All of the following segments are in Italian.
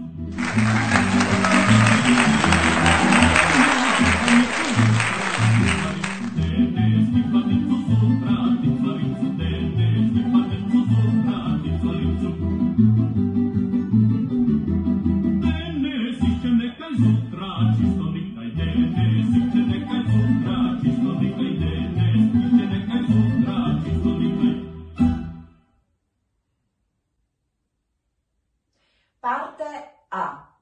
Aplausos Parte A.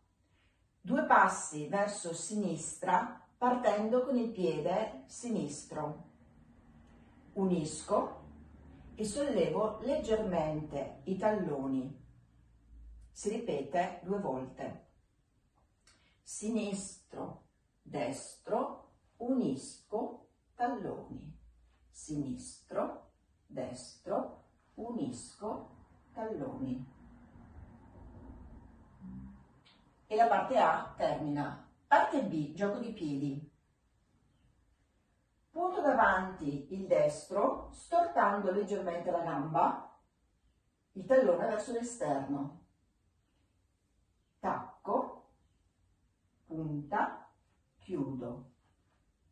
Due passi verso sinistra partendo con il piede sinistro. Unisco e sollevo leggermente i talloni. Si ripete due volte. Sinistro, destro, unisco, talloni. Sinistro, destro, unisco, talloni. e la parte A termina. Parte B, gioco di piedi. Punto davanti il destro, stortando leggermente la gamba, il tallone verso l'esterno. Tacco, punta, chiudo.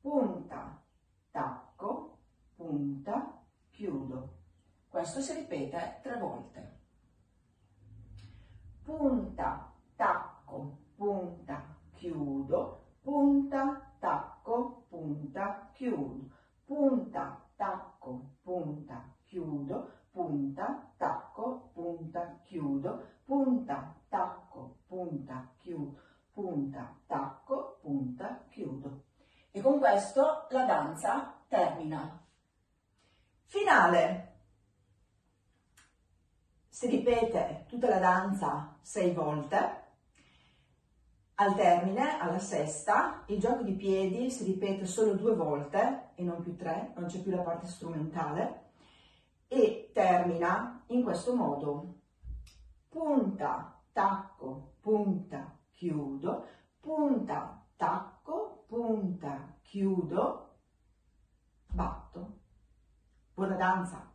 Punta, tacco, punta, chiudo. Questo si ripete tre volte. Punta, tacco tacco, punta, chiudo, punta, tacco, punta, chiudo, punta, tacco, punta, chiudo, punta, tacco, punta, chiudo, punta, tacco, punta, chiudo, punta, tacco, punta, chiudo. E con questo la danza termina. Finale. Si ripete tutta la danza sei volte al termine, alla sesta, il gioco di piedi si ripete solo due volte e non più tre, non c'è più la parte strumentale e termina in questo modo. Punta, tacco, punta, chiudo, punta, tacco, punta, chiudo, batto. Buona danza!